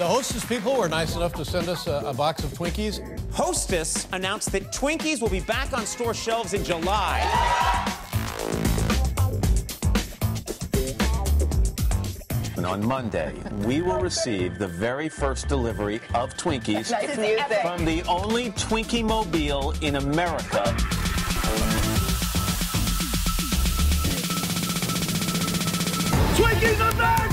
The Hostess people were nice enough to send us a, a box of Twinkies. Hostess announced that Twinkies will be back on store shelves in July. And on Monday, we will receive the very first delivery of Twinkies Nice from the only Twinkie mobile in America. Twinkies are back!